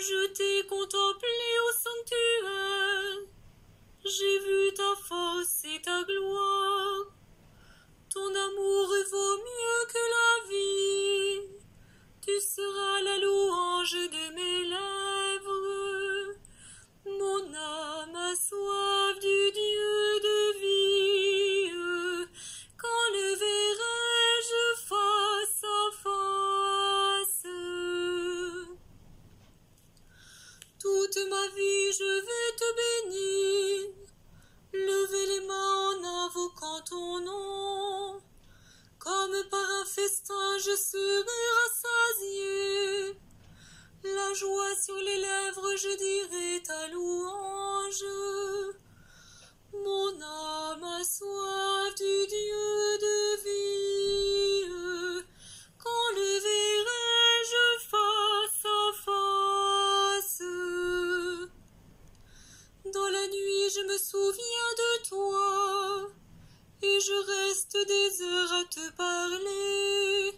Je t'ai contemplé au sanctuaire, vie je vais te bénir, lever les mains en invoquant ton nom. Comme par un festin je serai rassasié, la joie sur les lèvres je dirai ta louange. je me souviens de toi, et je reste des heures à te parler.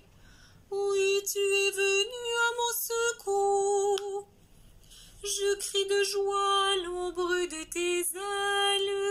Oui, tu es venu à mon secours. Je crie de joie à l'ombre de tes ailes.